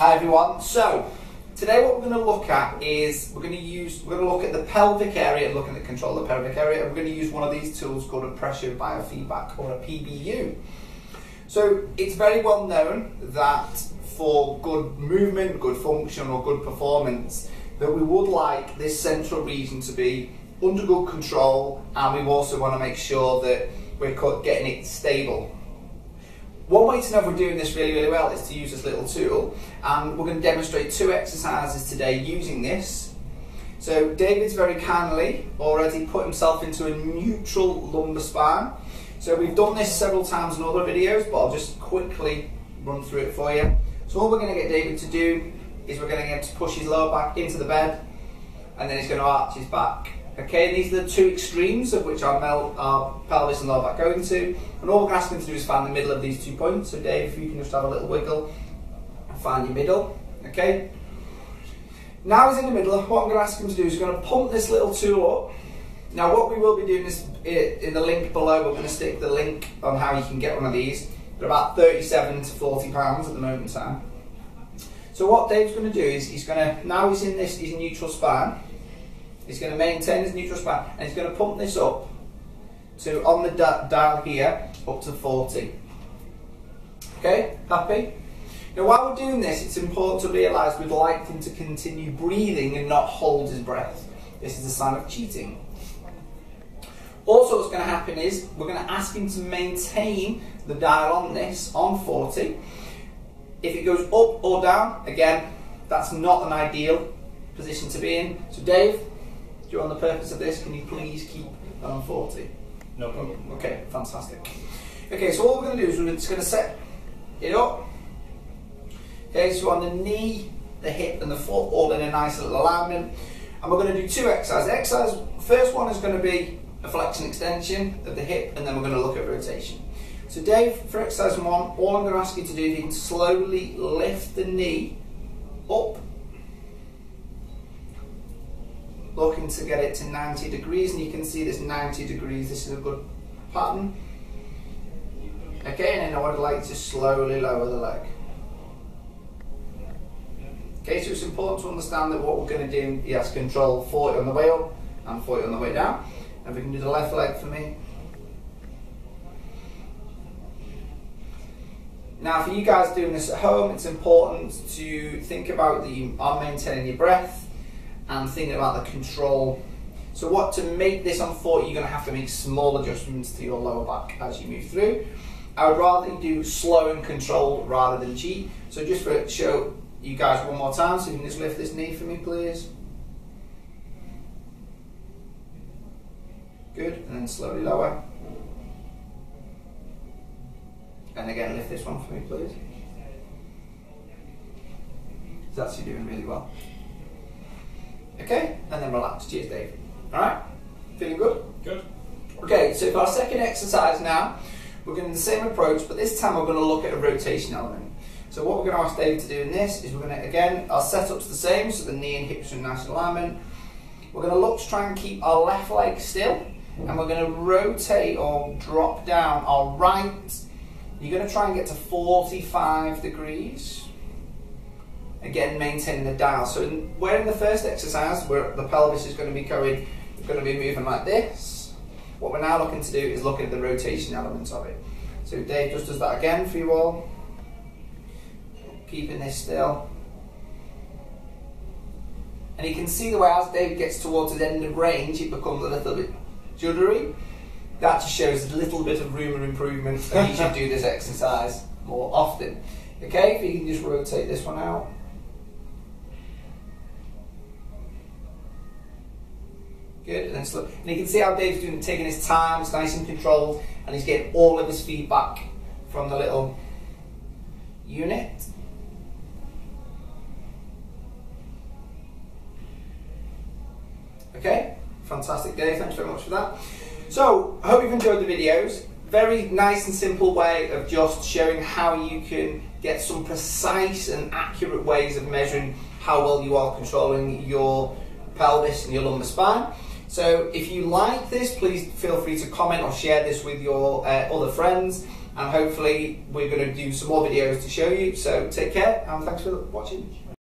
Hi everyone. So today what we're going to look at is we're going to use we're going to look at the pelvic area, looking at control of the pelvic area, and we're going to use one of these tools called a pressure biofeedback or a PBU. So it's very well known that for good movement, good function, or good performance, that we would like this central region to be under good control, and we also want to make sure that we're getting it stable one way to know if we're doing this really, really well is to use this little tool. And we're going to demonstrate two exercises today using this. So David's very kindly already put himself into a neutral lumbar spine. So we've done this several times in other videos, but I'll just quickly run through it for you. So all we're going to get David to do is we're going to get him to push his lower back into the bed, and then he's going to arch his back Okay, and these are the two extremes of which our, mel, our pelvis and lower back go into. And all we're asking to do is find the middle of these two points. So Dave, if you can just have a little wiggle and find your middle. Okay. Now he's in the middle, what I'm going to ask him to do is going to pump this little tool up. Now what we will be doing is in the link below, we're going to stick the link on how you can get one of these. They're about 37 to 40 pounds at the moment in time. So what Dave's going to do is he's going to, now he's in this, he's neutral spine. He's going to maintain his neutral spine and he's going to pump this up to, on the dial here, up to 40. Okay, happy? Now while we're doing this, it's important to realise we'd like him to continue breathing and not hold his breath. This is a sign of cheating. Also what's going to happen is, we're going to ask him to maintain the dial on this, on 40. If it goes up or down, again, that's not an ideal position to be in. So Dave, you on the purpose of this, can you please keep on 40? No problem. Oh, okay, fantastic. Okay, so all we're going to do is we're just going to set it up. Okay, so on the knee, the hip and the foot all in a nice little alignment. And we're going to do two exercises. Exercise, first one is going to be a flexion extension of the hip and then we're going to look at rotation. So Dave, for exercise one, all I'm going to ask you to do is you can slowly lift the knee up looking to get it to 90 degrees and you can see this 90 degrees this is a good pattern. Okay and I would like to slowly lower the leg. Okay so it's important to understand that what we're going to do he has control 40 on the way up and 40 on the way down. And we can do the left leg for me. Now, for you guys doing this at home, it's important to think about that you are maintaining your breath, and thinking about the control. So what to make this on 40, you're going to have to make small adjustments to your lower back as you move through. I would rather you do slow and control rather than cheat. So just for show you guys one more time, so you can just lift this knee for me, please. Good, and then slowly lower. And again, lift this one for me, please. That's you doing really well. Okay, and then relax. Cheers, Dave. All right, feeling good? Good. Okay, so for our second exercise now, we're going to do the same approach, but this time we're going to look at a rotation element. So what we're going to ask Dave to do in this is we're going to, again, our setup's the same, so the knee and hips are in nice alignment. We're going to look to try and keep our left leg still, and we're going to rotate or drop down our right. You're going to try and get to 45 degrees. Again, maintaining the dial. So in, where in the first exercise, where the pelvis is going to be going, going to be moving like this, what we're now looking to do is look at the rotation elements of it. So Dave just does that again for you all. Keeping this still. And you can see the way as Dave gets towards the end of range, it becomes a little bit juddery. That just shows a little bit of room for improvement, and you should do this exercise more often. Okay, if you can just rotate this one out. Good, and then slow. And you can see how Dave's doing, taking his time, it's nice and controlled, and he's getting all of his feedback from the little unit. Okay, fantastic Dave, thanks very much for that. So, I hope you've enjoyed the videos. Very nice and simple way of just showing how you can get some precise and accurate ways of measuring how well you are controlling your pelvis and your lumbar spine. So if you like this, please feel free to comment or share this with your uh, other friends. and hopefully we're going to do some more videos to show you. So take care and thanks for watching.